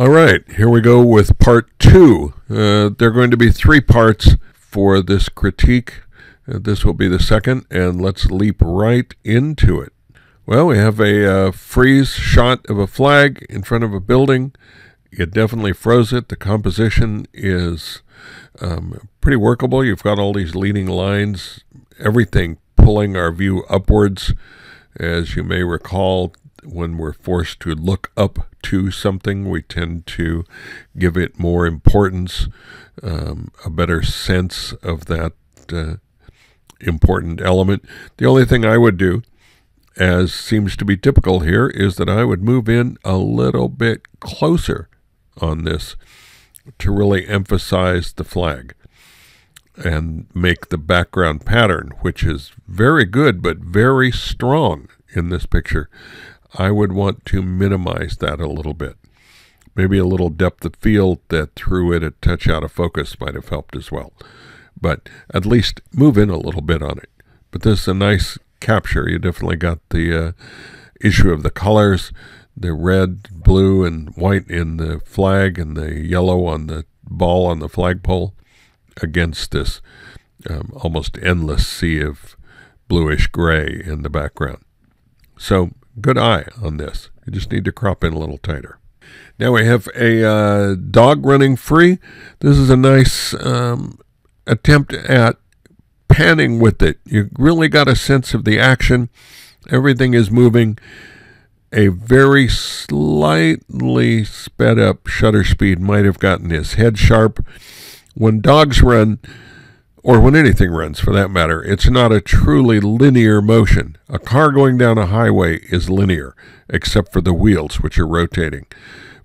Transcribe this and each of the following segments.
All right, here we go with part two. Uh, there are going to be three parts for this critique. Uh, this will be the second, and let's leap right into it. Well, we have a uh, freeze shot of a flag in front of a building. It definitely froze it. The composition is um, pretty workable. You've got all these leading lines, everything pulling our view upwards. As you may recall, when we're forced to look up to something, we tend to give it more importance, um, a better sense of that uh, important element. The only thing I would do, as seems to be typical here, is that I would move in a little bit closer on this to really emphasize the flag and make the background pattern, which is very good but very strong in this picture. I would want to minimize that a little bit. Maybe a little depth of field that threw it a touch out of focus might have helped as well. But at least move in a little bit on it. But this is a nice capture. You definitely got the uh, issue of the colors, the red, blue, and white in the flag, and the yellow on the ball on the flagpole against this um, almost endless sea of bluish gray in the background. So good eye on this. You just need to crop in a little tighter. Now we have a uh, dog running free. This is a nice um, attempt at panning with it. You really got a sense of the action. Everything is moving. A very slightly sped up shutter speed might have gotten his head sharp. When dogs run, or when anything runs for that matter, it's not a truly linear motion. A car going down a highway is linear, except for the wheels, which are rotating.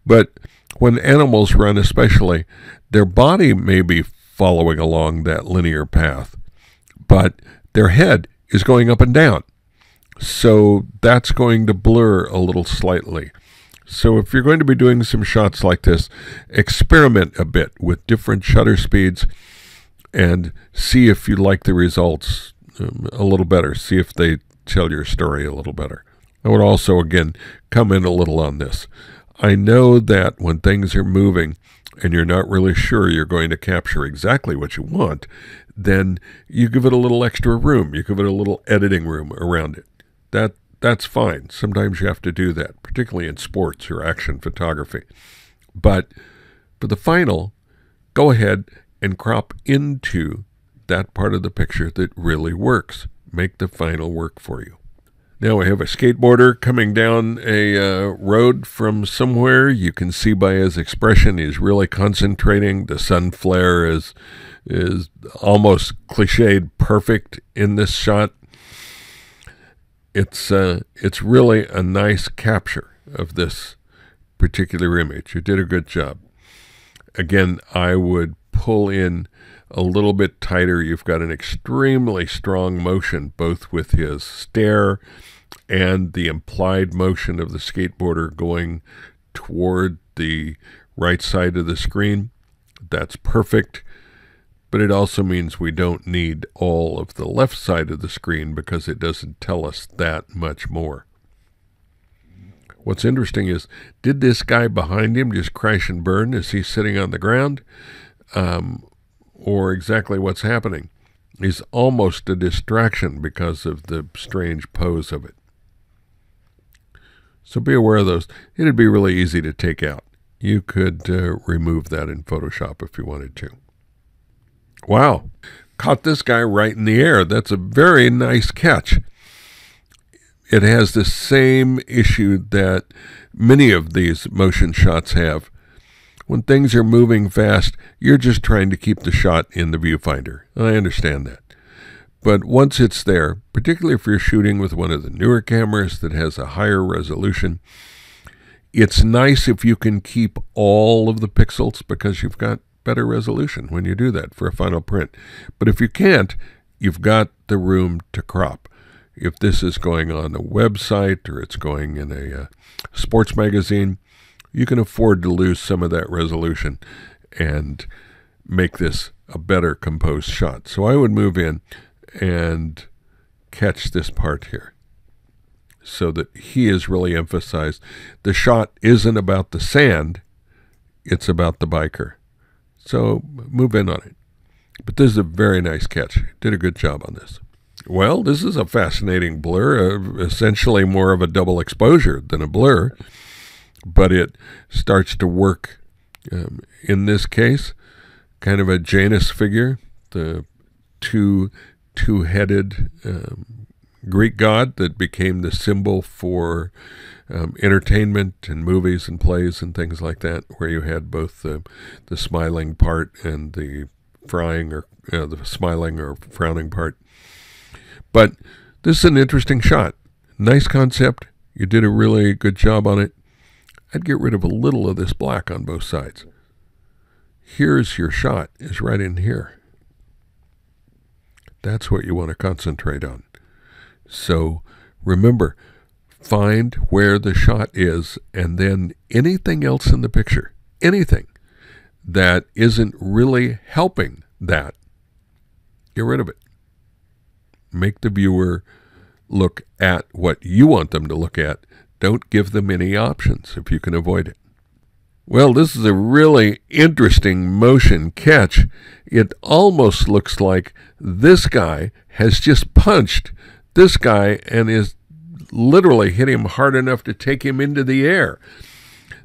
But when animals run, especially, their body may be following along that linear path, but their head is going up and down. So that's going to blur a little slightly. So if you're going to be doing some shots like this, experiment a bit with different shutter speeds and see if you like the results um, a little better. See if they tell your story a little better. I would also, again, come in a little on this. I know that when things are moving and you're not really sure you're going to capture exactly what you want, then you give it a little extra room. You give it a little editing room around it. That that's fine. Sometimes you have to do that, particularly in sports or action photography. But for the final, go ahead and crop into that part of the picture that really works. Make the final work for you. Now we have a skateboarder coming down a uh, road from somewhere. You can see by his expression he's really concentrating. The sun flare is is almost cliched perfect in this shot. It's uh, it's really a nice capture of this particular image. You did a good job. Again, I would pull in a little bit tighter. You've got an extremely strong motion, both with his stare and the implied motion of the skateboarder going toward the right side of the screen. That's perfect. But it also means we don't need all of the left side of the screen because it doesn't tell us that much more. What's interesting is, did this guy behind him just crash and burn? Is he sitting on the ground? Um, or exactly what's happening is almost a distraction because of the strange pose of it. So be aware of those. It'd be really easy to take out. You could uh, remove that in Photoshop if you wanted to. Wow, caught this guy right in the air. That's a very nice catch. It has the same issue that many of these motion shots have when things are moving fast, you're just trying to keep the shot in the viewfinder. I understand that. But once it's there, particularly if you're shooting with one of the newer cameras that has a higher resolution, it's nice if you can keep all of the pixels because you've got better resolution when you do that for a final print. But if you can't, you've got the room to crop. If this is going on a website or it's going in a uh, sports magazine, you can afford to lose some of that resolution and make this a better composed shot. So I would move in and catch this part here so that he is really emphasized. The shot isn't about the sand, it's about the biker. So move in on it. But this is a very nice catch. Did a good job on this. Well, this is a fascinating blur, uh, essentially more of a double exposure than a blur, but it starts to work um, in this case, kind of a Janus figure, the two two-headed um, Greek god that became the symbol for um, entertainment and movies and plays and things like that, where you had both the the smiling part and the frying or uh, the smiling or frowning part. But this is an interesting shot. Nice concept. You did a really good job on it. I'd get rid of a little of this black on both sides. Here's your shot, is right in here. That's what you want to concentrate on. So remember, find where the shot is, and then anything else in the picture, anything that isn't really helping that, get rid of it. Make the viewer look at what you want them to look at. Don't give them any options if you can avoid it. Well, this is a really interesting motion catch. It almost looks like this guy has just punched this guy and is literally hit him hard enough to take him into the air.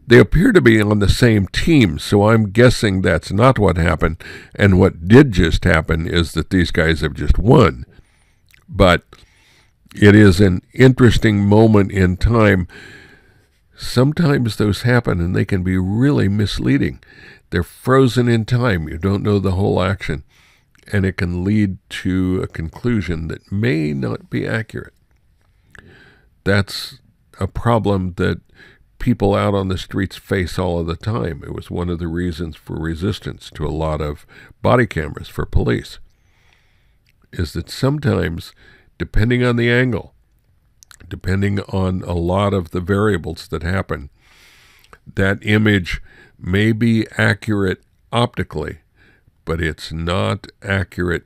They appear to be on the same team, so I'm guessing that's not what happened. And what did just happen is that these guys have just won. But it is an interesting moment in time. Sometimes those happen and they can be really misleading. They're frozen in time. You don't know the whole action. And it can lead to a conclusion that may not be accurate that's a problem that people out on the streets face all of the time. It was one of the reasons for resistance to a lot of body cameras for police, is that sometimes, depending on the angle, depending on a lot of the variables that happen, that image may be accurate optically, but it's not accurate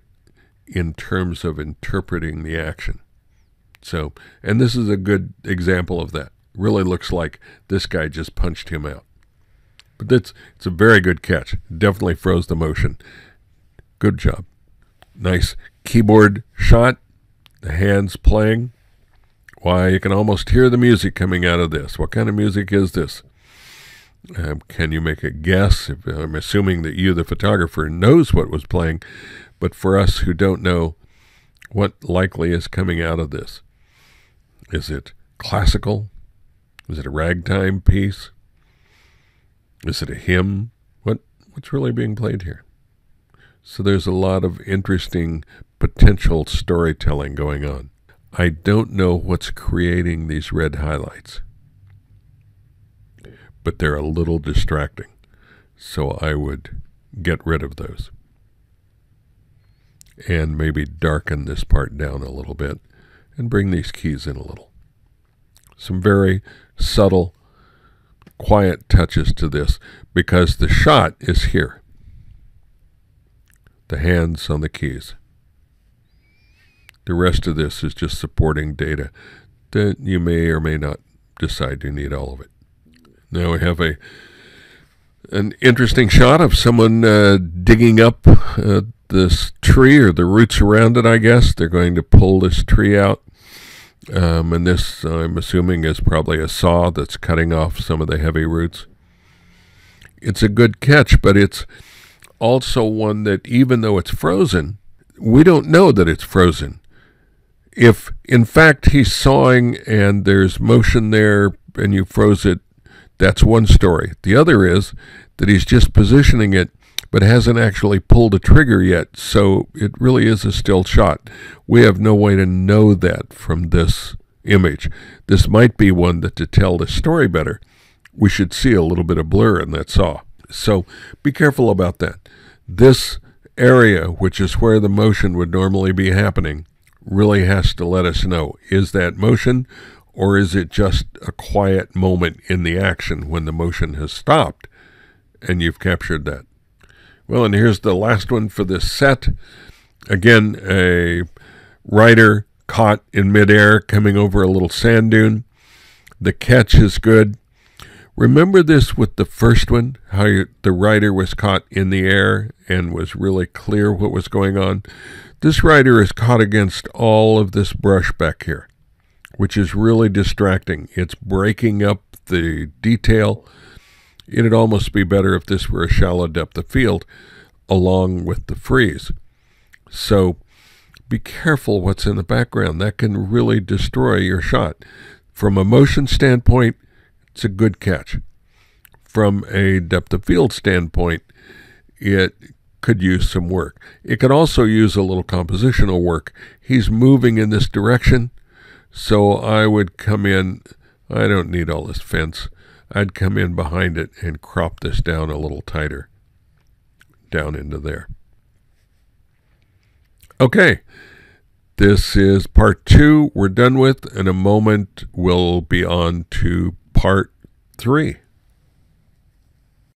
in terms of interpreting the action. So, and this is a good example of that. Really looks like this guy just punched him out. But that's it's a very good catch. Definitely froze the motion. Good job. Nice keyboard shot. The hands playing. Why, you can almost hear the music coming out of this. What kind of music is this? Um, can you make a guess? I'm assuming that you, the photographer, knows what was playing, but for us who don't know, what likely is coming out of this? Is it classical? Is it a ragtime piece? Is it a hymn? What what's really being played here? So there's a lot of interesting potential storytelling going on. I don't know what's creating these red highlights, but they're a little distracting. So I would get rid of those and maybe darken this part down a little bit and bring these keys in a little. Some very subtle, quiet touches to this because the shot is here. The hands on the keys. The rest of this is just supporting data that you may or may not decide you need all of it. Now we have a an interesting shot of someone uh, digging up uh, this tree or the roots around it, I guess. They're going to pull this tree out. Um, and this, I'm assuming, is probably a saw that's cutting off some of the heavy roots. It's a good catch, but it's also one that, even though it's frozen, we don't know that it's frozen. If, in fact, he's sawing and there's motion there and you froze it, that's one story. The other is that he's just positioning it but hasn't actually pulled a trigger yet, so it really is a still shot. We have no way to know that from this image. This might be one that to tell the story better, we should see a little bit of blur in that saw. So be careful about that. This area, which is where the motion would normally be happening, really has to let us know is that motion or is it just a quiet moment in the action when the motion has stopped and you've captured that? Well, and here's the last one for this set. Again, a rider caught in midair coming over a little sand dune. The catch is good. Remember this with the first one, how the rider was caught in the air and was really clear what was going on? This rider is caught against all of this brush back here, which is really distracting. It's breaking up the detail. It'd almost be better if this were a shallow depth of field along with the freeze. So be careful what's in the background. That can really destroy your shot. From a motion standpoint, it's a good catch. From a depth of field standpoint, it could use some work. It could also use a little compositional work. He's moving in this direction, so I would come in. I don't need all this fence. I'd come in behind it and crop this down a little tighter, down into there. Okay, this is part two. We're done with. In a moment, we'll be on to part three.